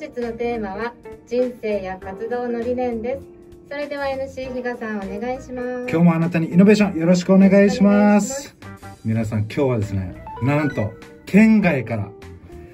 日のテーマは人生や活動の理念です。それでは NC 比嘉さんお願いします。今日もあなたにイノベーションよろしくお願いします。皆さん今日はですねなんと県外から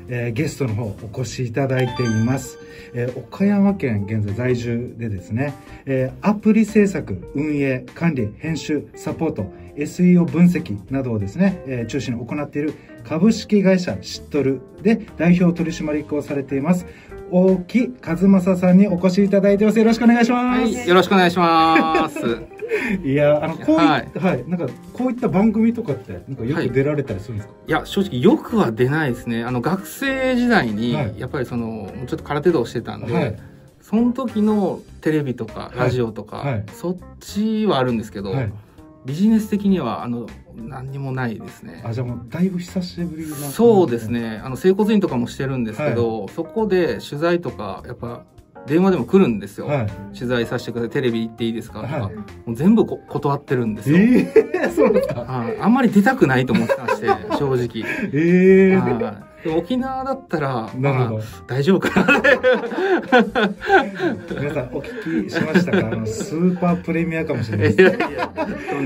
えー、ゲストの方お越しいただいています、えー、岡山県現在在住でですね、えー、アプリ制作運営管理編集サポート SEO 分析などをですね、えー、中心に行っている株式会社シットルで代表取締役をされています大木和正さんにお越しいただいてます。よろしくお願いします、はい、よろしくお願いします。いやあのこういはい、はい、なんかこういった番組とかってなんかよく出られたりするんですか、はい、いや正直よくは出ないですね。あの学生時代にやっぱりそのちょっと空手道してたんで、はい、その時のテレビとかラジオとか、はい、そっちはあるんですけど、ビジネス的にはあの何にもないですね。あじゃあもうだいぶ久しぶりな、そうですね。あの整骨院とかもしてるんですけど、そこで取材とかやっぱ電話でも来るんですよ、はい、取材させてください。テレビ行っていいですか？とか、はい、もう全部こ断ってるんですよ、えー、そうですか、はい、あんまり出たくないと思ってまして正直。え えー沖縄だったら、なるほど、大丈夫かな皆さんお聞きしましたか？あのスーパープレミアかもしれないです。い。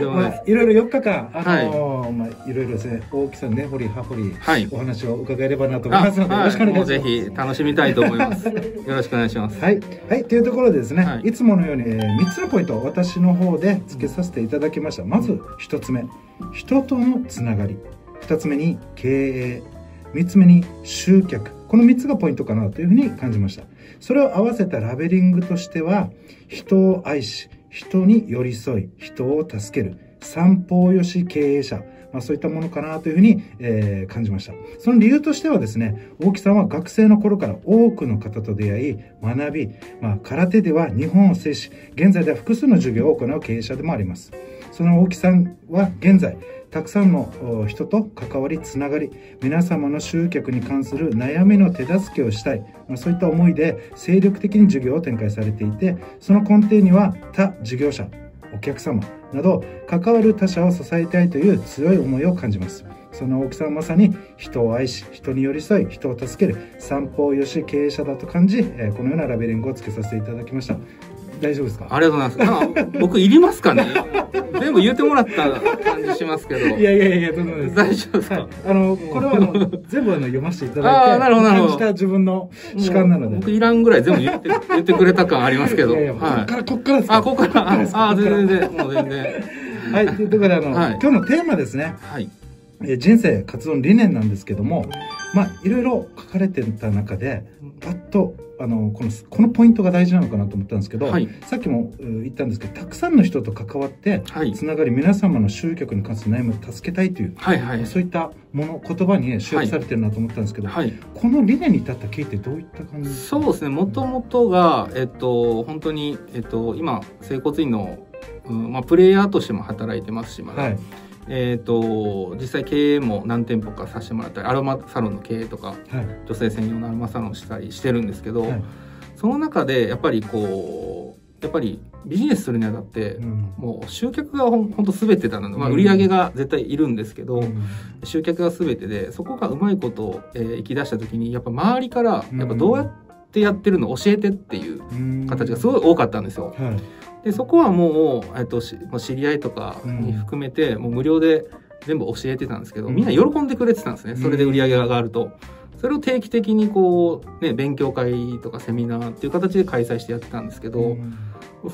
まあ、いろいろ4日間、あのー、はい、まあ、いろいろですね、大きさね、掘り葉掘り、はい、お話を伺えればなと思いますので、よろしくお願いします。ぜひ楽しみたいと思います。よろしくお願いします。はい。はい、というところでですね、はい、いつものように、えー、3つのポイントを私の方で付けさせていただきました。まず1つ目、人とのつながり。2つ目に経営。3つ目に集客。この3つがポイントかなというふうに感じました。それを合わせたラベリングとしては、人を愛し、人に寄り添い、人を助ける、三方よし経営者、まあ、そういったものかなというふうに、えー、感じました。その理由としてはですね、大木さんは学生の頃から多くの方と出会い、学び、まあ、空手では日本を制し、現在では複数の授業を行う経営者でもあります。その大木さんは現在、たくさんの人と関わりつながり皆様の集客に関する悩みの手助けをしたい、まあ、そういった思いで精力的に授業を展開されていてその根底には他事業者お客様など関わる他者を支えたいという強い思いを感じます。その大きさはまさに人を愛し人に寄り添い人を助ける三方よし経営者だと感じこのようなラベリングをつけさせていただきました。大丈夫ですか？ありがとうございます。僕いりますかね？全部言ってもらった感じしますけど。いやいやいや、とんです。大丈夫ですか、はい、あの、これはあの、全部あの読ませていただいて、あなるほど感じた自分の主観なので。僕いらんぐらい全部言って言ってくれた感ありますけど。いやいや、はい、こっから、こっからですか？あ、こっから？あ、全然、もう全然。はい、ということで、あの、はい、今日のテーマですね。はい。え人生活動の理念なんですけども、まあ、いろいろ書かれてた中で、パッとあのこのこのポイントが大事なのかなと思ったんですけど、はい、さっきも言ったんですけどたくさんの人と関わってつながり、皆様の集客に関する悩みを助けたいという、はいはい、そういったもの言葉に、ね、集約されてるなと思ったんですけど、はい、この理念に至った経緯ってどういった感じ？そうですね。もともとが、えっと、本当に、えっと、今整骨院の、うんまあ、プレイヤーとしても働いてますしまだ。はいえーと、実際経営も何店舗かさせてもらったりアロマサロンの経営とか、はい、女性専用のアロマサロンしたりしてるんですけど、はい、その中でやっぱりこうやっぱりビジネスするにあたって、うん、もう集客がほんほんと全てだな、まあ、売り上げが絶対いるんですけど、うん、集客が全てでそこがうまいことを、えー、生き出した時にやっぱ周りからやっぱどうやってやってるの教えてっていう形がすごい多かったんですよ。はい。でそこはもう、えっと、し知り合いとかに含めて、もう無料で全部教えてたんですけど、みんな喜んでくれてたんですね。それで売り上げが上がると。それを定期的にこう、ね、勉強会とかセミナーっていう形で開催してやってたんですけど、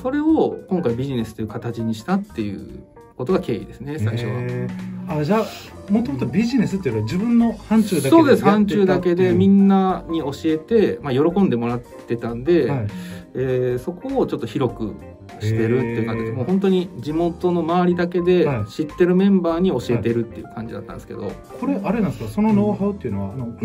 それを今回ビジネスという形にしたっていうことが経緯ですね最初は。あじゃあもともとビジネスっていうのは自分の範疇だけでそうです範疇だけでみんなに教えて、まあ、喜んでもらってたんで、はい、えー、そこをちょっと広くしてるっていう感じでもう本当に地元の周りだけで知ってるメンバーに教えてるっていう感じだったんですけど、はい、これあれなんですか？そのノウハウっていうのは、あの、うん、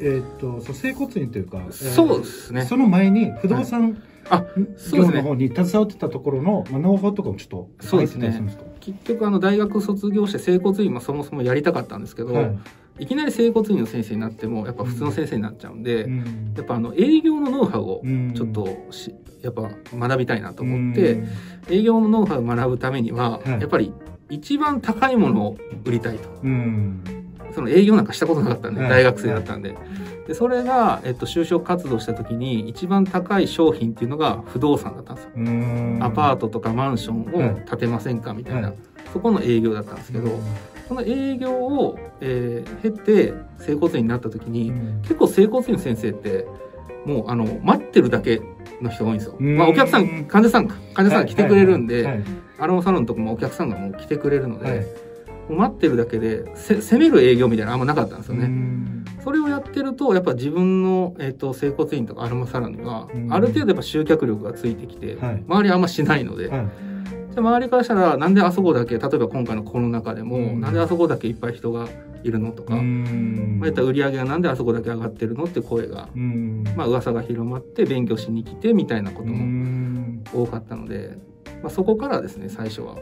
えー、っと整骨院というか、そうですね。その前に不動産、はい。あそうですね、の方に携わってたところの、まあ、ノウハウとかもちょっとそうですね結局あの大学卒業して整骨院もそもそもやりたかったんですけど、はい、いきなり整骨院の先生になってもやっぱ普通の先生になっちゃうんで、うん、やっぱあの営業のノウハウをちょっとし、やっぱ学びたいなと思って、営業のノウハウを学ぶためには、やっぱり一番高いものを売りたいと。その営業なんかしたことなかったんで、大学生だったんで。でそれが、えっと、就職活動した時に一番高い商品っていうのが不動産だったんですよ。アパートとかマンションを建てませんかみたいな、そこの営業だったんですけど、その営業を、えー、経て整骨院になった時に、結構整骨院先生ってもうあの待ってるだけの人が多いんですよ。まあ、お客さん患者さん患者さんが来てくれるんで、アロマサロンとかもお客さんがもう来てくれるので、待ってるだけで攻める営業みたいなのあんまなかったんですよね。それをやってるとやっぱ自分の、えーと、整骨院とかアロマサロンにはある程度やっぱ集客力がついてきて、はい、周りあんましないので。はい。じゃ周りからしたらなんであそこだけ例えば今回のコロナ禍でも、うん、なんであそこだけいっぱい人がいるのとか、うん、まあ、った売り上げがなんであそこだけ上がってるのって声が、うん、まあ噂が広まって勉強しに来てみたいなことも多かったので、まあ、そこからですね最初は。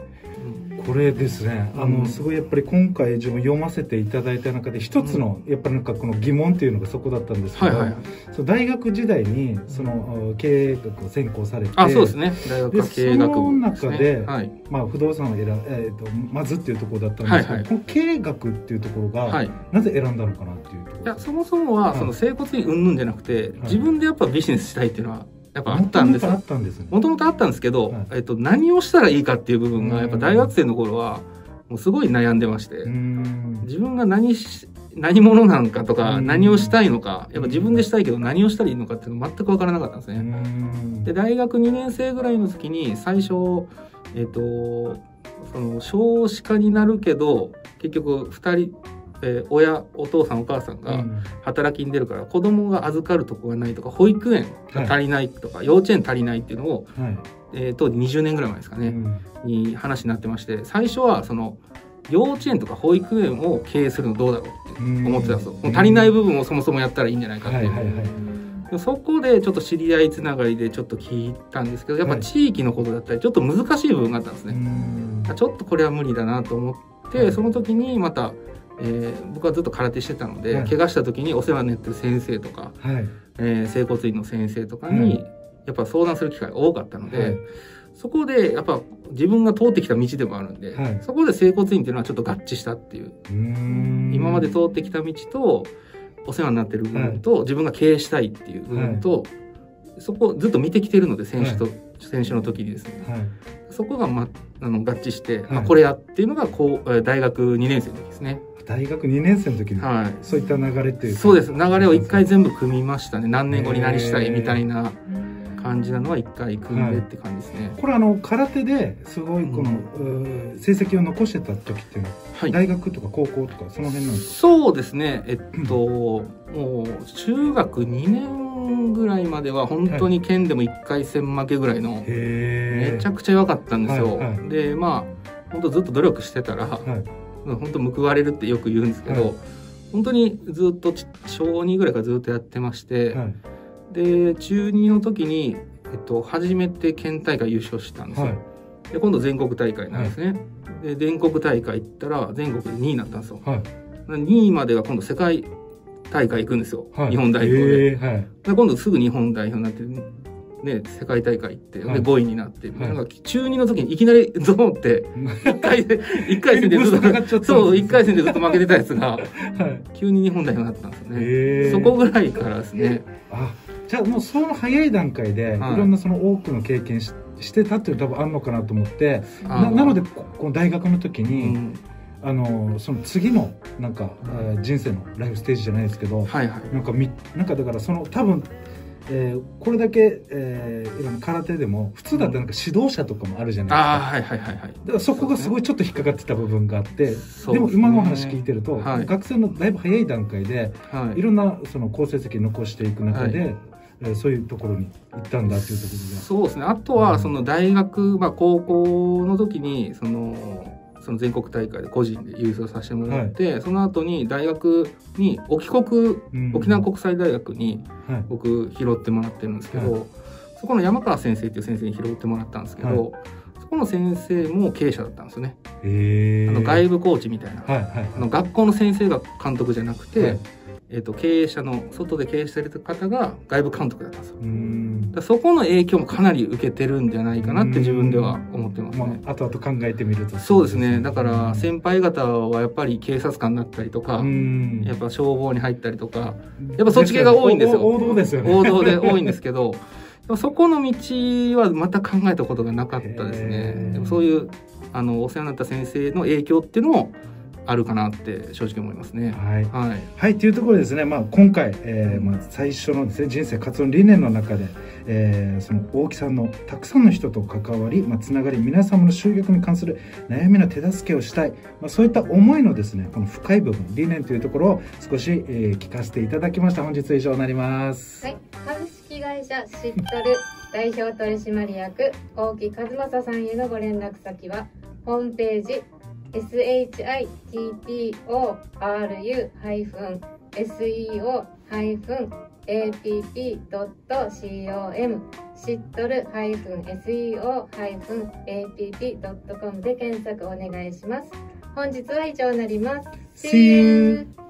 これですね。あの、すごいやっぱり今回自分読ませていただいた中で一つの、やっぱりなんかこの疑問っていうのがそこだったんですけど、はいはい、その大学時代にその経営学を専攻されてあそうですね。大学経営学部、その中で、はい、まあ、不動産を選、えーと、まずっていうところだったんですけど、はいはい、この経営学っていうところが、はい、なぜ選んだのかなっていうところ。いやそもそもは、その整骨院うんぬんじゃなくて、自分でやっぱビジネスしたいっていうのはやっぱあったんです。もともとあったんですけど、はい、えっと、何をしたらいいかっていう部分がやっぱ大学生の頃はもうすごい悩んでまして。自分が何し何者なのかとか何をしたいのかやっぱ自分でしたいけど何をしたらいいのかっていうの全く分からなかったんですね。で大学2年生ぐらいの時に最初えっ、とその少子化になるけど結局2人えー、親お父さんお母さんが働きに出るから、子供が預かるとこがないとか保育園が足りないとか、はい、幼稚園足りないっていうのを、はい、えー、当時20年ぐらい前ですかね、うん、に話になってまして最初はその幼稚園とか保育園を経営するのどうだろうって思ってたんですよ。もう足りない部分をそもそもやったらいいんじゃないかっていう。はいはいはい。そこでちょっと知り合いつながりでちょっと聞いたんですけどやっぱ地域のことだったりちょっと難しい部分があったんですね。ちょっとこれは無理だなと思って、その時にまたえー、僕はずっと空手してたので、はい、怪我した時にお世話になってる先生とか、はい、えー、整骨院の先生とかに、やっぱ相談する機会が多かったので、はい、そこでやっぱ自分が通ってきた道でもあるんで、はい、そこで整骨院っていうのはちょっと合致したっていう。今まで通ってきた道とお世話になってる部分と、自分が経営したいっていう部分と、そこをずっと見てきてるので選手と、選手の時にですね、そこが、ま、あの合致して、あこれやっていうのがこう大学2年生の時ですね。大学2年生の時に、はい、そういった流れっていうそうです。流れを一回全部組みましたね。何年後に何したいみたいな感じなのは一回組んでって感じですね、はい、これあの空手ですごいこの、うん、成績を残してた時っていうのは、はい、大学とか高校とかその辺なんですか？そうですね。えっと、もう中学2年ぐらいまでは本当に県でも1回戦負けぐらいの、めちゃくちゃ弱かったんですよ、はいはい、でまあ本当ずっと努力してたら、はい本当報われるってよく言うんですけど、はい、本当にずっと小2ぐらいからずっとやってまして、はい、で中2の時に、えっと、初めて県大会優勝したんですよ。はい、で今度全国大会なんですね。で全国大会行ったら全国で2位になったんですよ。2位までは今度世界大会行くんですよ、日本代表で。で今度すぐ日本代表になってね、世界大会行って、はい、で5位になって、はい、なんか中2の時にいきなりゾーンって1回1回戦でずっとそう1回戦でずっと負けてたやつが、はい、急に日本代表になったんですよね。そこぐらいからですね。あじゃあもうその早い段階で、い、ろんなその多くの経験ししてたっていう多分あるのかなと思ってななのでこの大学の時に、うん。あのその次のなんか、うん、人生のライフステージじゃないですけど、はいはい、なんかみなんかだからその多分えー、これだけ、えー、今空手でも普通だったらなんか指導者とかもあるじゃないですか、あはいはいはいはい、だからそこがすごいちょっと引っかかってた部分があって、でね、でも今の話聞いてると、はい、学生のだいぶ早い段階で、はい、いろんなその好成績残していく中で、はい。えー、そういうところに行ったんだっていうところでそうですね。あとはその大学、まあ、高校の時にそのその全国大会で個人で優勝させてもらって、はい、その後に大学に沖国、うん、沖縄国際大学に僕拾ってもらってるんですけど、はい、そこの山川先生っていう先生に拾ってもらったんですけど、はい、そこの先生も経営者だったんですよね。あの外部コーチみたいな、はいはい、あの学校の先生が監督じゃなくて、えーと、経営者の外で経営してる方が外部監督だったんですよ。そこの影響もかなり受けてるんじゃないかなって自分では思ってますね。まあ、後々考えてみると。そうですね。だから先輩方はやっぱり警察官になったりとかやっぱ消防に入ったりとかやっぱそっち系が多いんですよ。王道ですよね。王道で多いんですけどそこの道はまた考えたことがなかったですね。でもそういうあのお世話になった先生の影響っていうのもあるかなって正直思いますね。はい、はい、はい、というところですね、まあ、今回、えーまあ、最初のです、ね、人生活動理念の中で、えー、その大木さんのたくさんの人と関わり、まあ、つながり皆様の集客に関する悩みの手助けをしたい、まあ、そういった思いのですねこの深い部分理念というところを少し、えー、聞かせていただきました。本日以上になります。はい。株式会社シットル代表取締役大木和正さんへのご連絡先はホームページ shitto-seo-app.com シットル -seo-app.com で検索お願いします。本日は以上になります。See you!